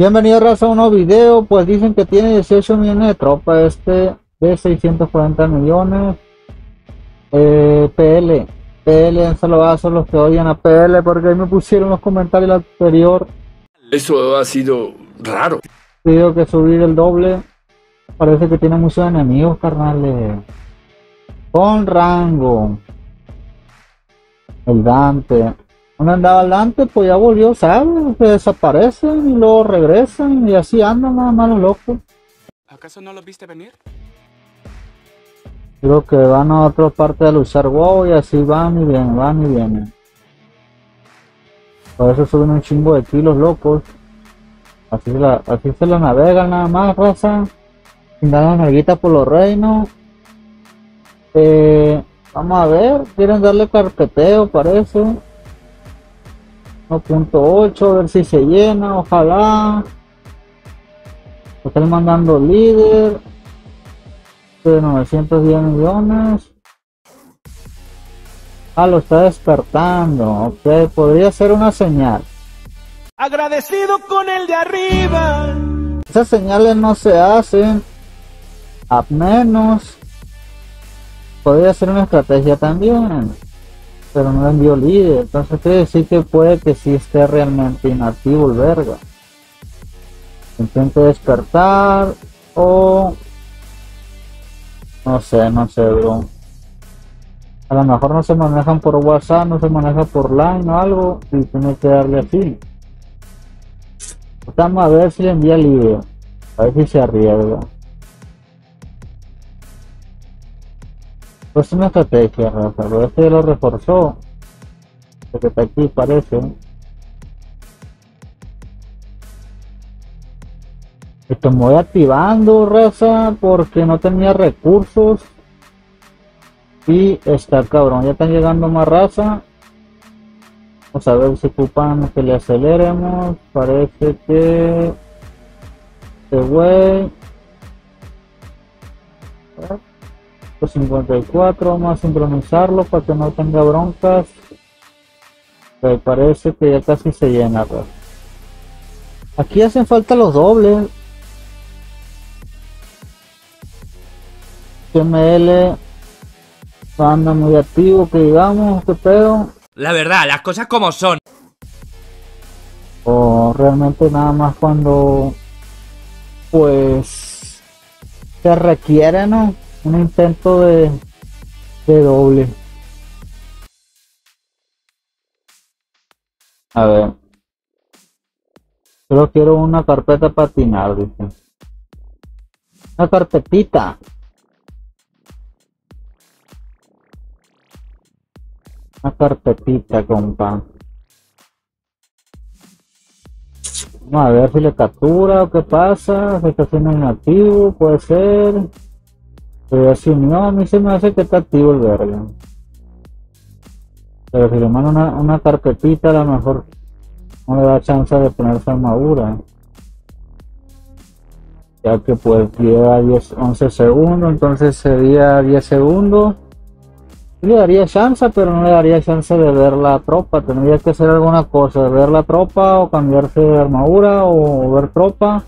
Bienvenido raza a un nuevo video, pues dicen que tiene 18 millones de tropa este de 640 millones. Eh, PL, PL, saludazo a los que odian a PL porque ahí me pusieron los comentarios anterior. Eso ha sido raro. Pido que subir el doble. Parece que tiene muchos enemigos, carnales. Con rango. El Dante. ¿Dónde andaba el Dante? Pues ya volvió, ¿sabes? Que desaparecen y luego regresan y así andan nada más los locos. ¿Acaso no lo viste venir? Creo que van a otra parte de luchar WoW y así van y vienen, van y vienen. Por eso suben un chingo de kilos locos. Así se la, así se la navegan nada más, raza. Sin dar una por los reinos. Eh, vamos a ver, quieren darle carpeteo, parece. 1.8, a ver si se llena, ojalá. Están mandando líder de 910 millones. Ah, lo está despertando. Ok, podría ser una señal. Agradecido con el de arriba. Esas señales no se hacen. A menos. Podría ser una estrategia también. Pero no envió líder. Entonces quiere decir que puede que sí esté realmente inactivo el verga. Intente despertar. O no sé, no sé, bro. A lo mejor no se manejan por WhatsApp, no se maneja por Line o algo y tiene que darle así. Vamos a ver si le envía libre. A ver si se arriesga. Pues es una estrategia, Rafa, pero este ya lo reforzó. Porque está aquí parece. Esto me voy activando, raza, porque no tenía recursos. Y está cabrón, ya están llegando más raza. Vamos a ver si ocupan que le aceleremos. Parece que... Este güey... 54, vamos a sincronizarlo para que no tenga broncas. Me parece que ya casi se llena. Raza. Aquí hacen falta los dobles. ML anda muy activo, que digamos, que pedo. La verdad, las cosas como son. O realmente nada más cuando pues se requiere, ¿no? Un intento de, de doble. A ver. Solo quiero una carpeta patinar, dice. Una carpetita. Una carpetita, compa. Vamos a ver si le captura o qué pasa. Se está haciendo inactivo, puede ser. Pero si no, a mí se me hace que está activo el verga. Pero si le mando una, una carpetita, a lo mejor no le da chance de ponerse armadura. Ya que pues lleva 10, 11 segundos, entonces sería 10 segundos le daría chance, pero no le daría chance de ver la tropa. Tendría que hacer alguna cosa, ver la tropa o cambiarse de armadura o ver tropa.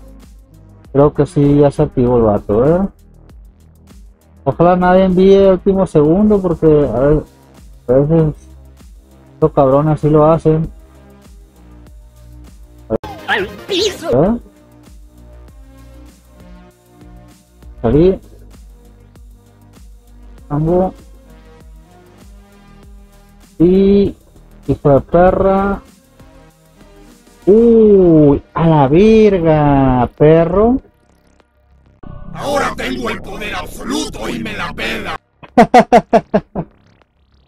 Creo que sí ya se activó el vato, ¿eh? Ojalá nadie envíe el último segundo porque a, veces estos cabrones así lo hacen. ¿Eh? Salí. Y hijo de perra. Uy, a la verga, perro. Ahora tengo el poder absoluto y me la pela.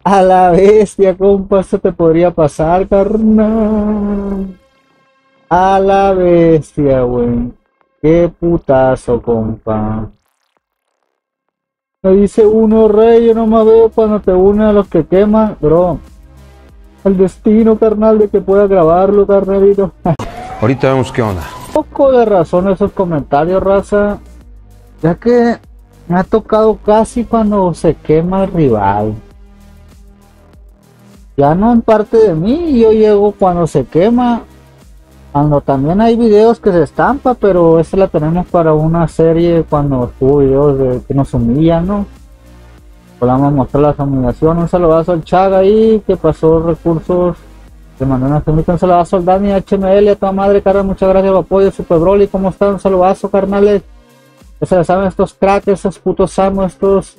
a la bestia, compa, eso te podría pasar, carnal. A la bestia, güey. Qué putazo, compa. Me dice uno, rey, yo no me veo cuando te une a los que queman, bro. El destino, carnal, de que pueda grabarlo, carnalito. Ahorita vemos qué onda. Poco de razón esos comentarios, raza. Ya que me ha tocado casi cuando se quema el rival. Ya no en parte de mí, yo llego cuando se quema Cuando también hay videos que se estampa, pero esta la tenemos para una serie cuando tuvo videos de que nos humillan, ¿no? Podamos mostrar las humillaciones. Un saludazo al Chaga ahí que pasó recursos. De manera que un saludazo al Dani HML, a toda madre, carnal. Muchas gracias por apoyo, Super Broly. ¿Cómo están? Un saludazo, carnales. Ya se la saben estos cracks, esos putos amos, estos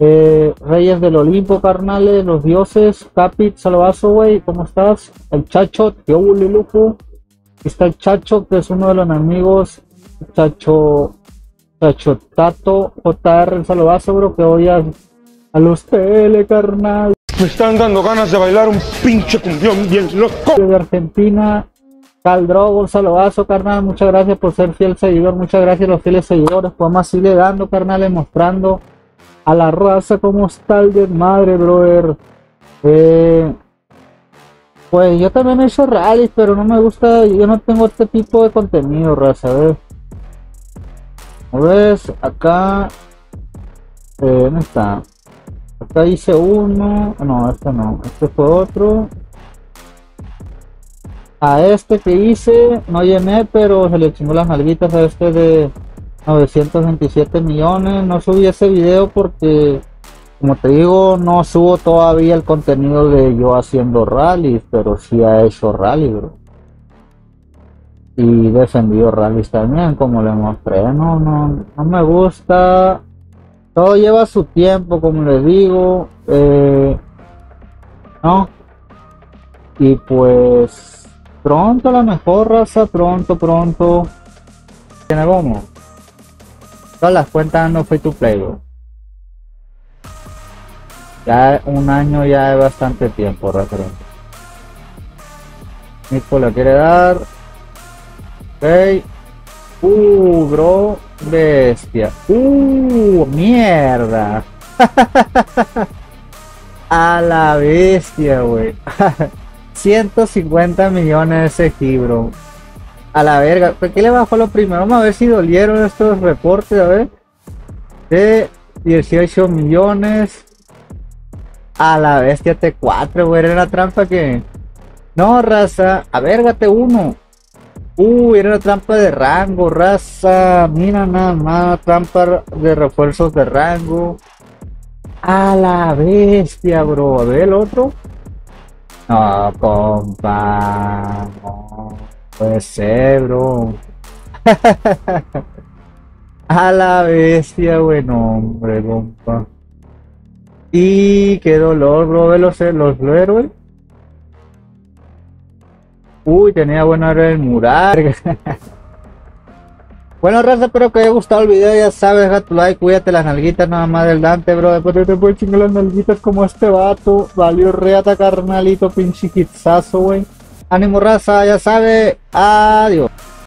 eh, reyes del Olimpo, carnales, los dioses. Capit, saludazo, güey. ¿Cómo estás? El Chacho, tío Lupo. Está el Chacho, que es uno de los enemigos. Chacho, Chacho Tato, JR, el saludazo, bro, que a, a los tele, carnal. Me están dando ganas de bailar un pinche cumbión bien loco. de Argentina. Caldrogo, un saludazo, carnal. Muchas gracias por ser fiel seguidor. Muchas gracias a los fieles seguidores. Podemos seguirle dando, carnal, mostrando a la raza cómo está el desmadre, brother. Eh, pues yo también he hecho rallies, pero no me gusta. Yo no tengo este tipo de contenido, raza. ¿ves? ¿Ves? Acá. Eh, ¿Dónde está? Acá hice uno. No, este no. Este fue otro. A este que hice, no llené, pero se le chingó las nalguitas a este de 927 millones. No subí ese video porque, como te digo, no subo todavía el contenido de yo haciendo rallies, pero sí ha hecho rally, bro. Y defendido rallies también, como le mostré. No, no, no me gusta. Todo lleva su tiempo, como les digo. Eh, no. Y pues pronto la mejor raza, pronto, pronto. Tiene como. Todas las cuentas no fue tu play, bro. Ya un año ya es bastante tiempo, raza. Nico le quiere dar. Ok. Uh, bro. Bestia. Uh, mierda. A la bestia, güey. 150 millones ese gibro. A la verga. ¿Por qué le bajó lo primero? Vamos a ver si dolieron estos reportes, a ver. De 18 millones. A la bestia T4, güey. Era una trampa que. No, raza. A verga T1. Uh, era una trampa de rango, raza. Mira nada más, trampa de refuerzos de rango. A la bestia, bro. A ver el otro. No, compa. No puede bro. A la bestia, buen hombre, compa. Y qué dolor, bro. Ve los, los héroes. Uy, tenía buena hora el mural. bueno, raza, espero que haya gustado el video. Ya sabes, deja tu like, cuídate las nalguitas nada más del Dante, bro. Después te puedes chingar las nalguitas como este vato. Valió reata, carnalito, pinche hitsazo, güey. Ánimo, raza, ya sabe. Adiós.